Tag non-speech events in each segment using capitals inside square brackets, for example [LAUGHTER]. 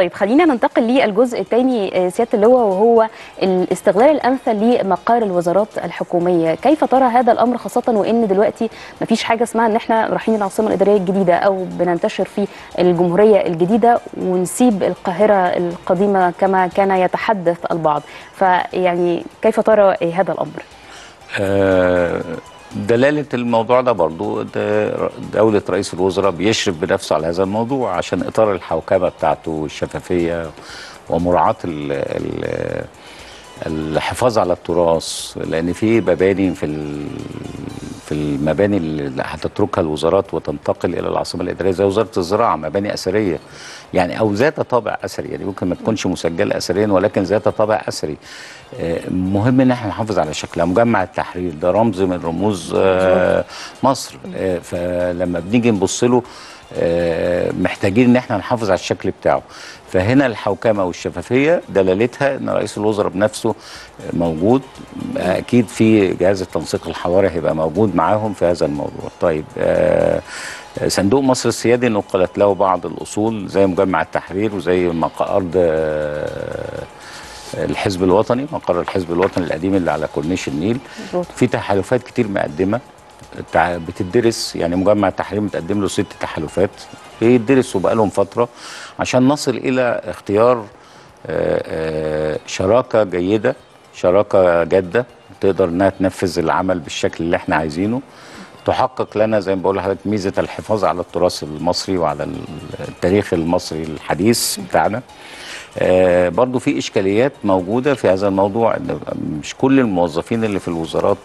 طيب خلينا ننتقل للجزء الثاني سيادة اللواء وهو الاستغلال الامثل لمقار الوزارات الحكومية، كيف ترى هذا الأمر خاصة وإن دلوقتي ما فيش حاجة اسمها إن إحنا رايحين العاصمة الإدارية الجديدة أو بننتشر في الجمهورية الجديدة ونسيب القاهرة القديمة كما كان يتحدث البعض، فيعني كيف ترى هذا الأمر؟ آه، دلالة الموضوع ده برضو دولة رئيس الوزراء بيشرف بنفسه على هذا الموضوع عشان إطار الحوكمة بتاعته والشفافية ومراعاة ال ال الحفاظ على التراث لأن في مباني في في المباني اللي هتتركها الوزارات وتنتقل إلى العاصمة الإدارية زي وزارة الزراعة مباني أثرية. يعني أو ذات طابع أثري يعني ممكن ما تكونش مسجلة أثريا ولكن ذات طابع أثري. مهم إن إحنا نحافظ على شكلها. مجمع التحرير ده رمز من رموز مصر. فلما بنيجي نبص له محتاجين إن إحنا نحافظ على الشكل بتاعه. فهنا الحوكمة والشفافية دلالتها إن رئيس الوزراء بنفسه موجود. أكيد في جهاز التنسيق الحواري هيبقى موجود معاهم في هذا الموضوع. طيب صندوق مصر السيادي نقلت له بعض الأصول زي مجمع التحرير وزي ارض الحزب الوطني مقر الحزب الوطني القديم اللي على كورنيش النيل. في تحالفات كتير مقدمة. بتدرس يعني مجمع التحرير متقدم له ست تحالفات بيدرسوا بقالهم فترة عشان نصل إلى اختيار شراكة جيدة شراكة جادة تقدر إنها تنفذ العمل بالشكل اللي إحنا عايزينه. تحقق لنا زي ما بقول لحضرتك ميزة الحفاظ على التراث المصري وعلى التاريخ المصري الحديث بتاعنا. آه برضو في إشكاليات موجودة في هذا الموضوع مش كل الموظفين اللي في الوزارات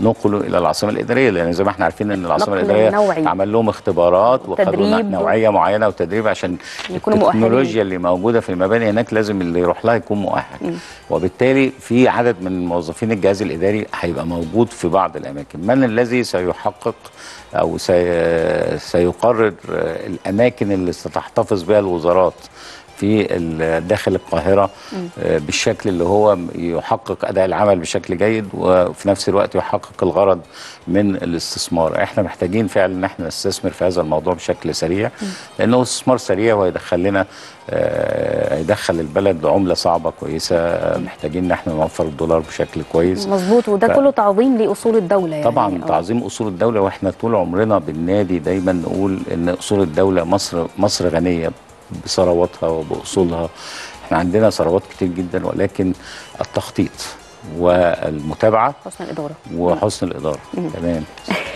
نقلوا إلى العاصمة الإدارية لأن زي ما إحنا عارفين إن العاصمة الإدارية نوعي. عمل لهم اختبارات وخدوا نوعية معينة وتدريب عشان التكنولوجيا اللي موجودة في المباني هناك لازم اللي يروح لها يكون مؤهل. وبالتالي في عدد من موظفين الجهاز الإداري هيبقى موجود في بعض الأماكن. من الذي سيحقق أو سي سيقرر الأماكن اللي ستحتفظ بها الوزارات؟ في داخل القاهرة بالشكل اللي هو يحقق أداء العمل بشكل جيد وفي نفس الوقت يحقق الغرض من الاستثمار. إحنا محتاجين فعلا إن إحنا نستثمر في هذا الموضوع بشكل سريع لأنه استثمار سريع وهيدخل لنا هيدخل البلد عملة صعبة كويسة محتاجين إن إحنا نوفر الدولار بشكل كويس. مظبوط وده ف... كله تعظيم لأصول الدولة يعني. طبعا يعني تعظيم أصول الدولة وإحنا طول عمرنا بالنادي دايما نقول إن أصول الدولة مصر مصر غنية. بثرواتها وبأصولها. إحنا عندنا ثروات كتير جدا ولكن التخطيط والمتابعة حسن الإدارة. وحسن الإدارة. تمام.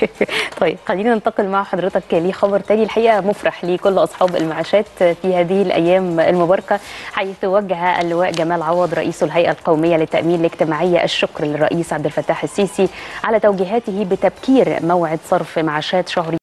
[LAUGHS] طيب خلينا ننتقل مع حضرتك لخبر تاني. الحقيقة مفرح لكل أصحاب المعاشات في هذه الأيام المباركة حيث وجه اللواء جمال عوض رئيس الهيئة القومية للتأمين الاجتماعي الشكر للرئيس عبد الفتاح السيسي على توجيهاته بتبكير موعد صرف معاشات شهر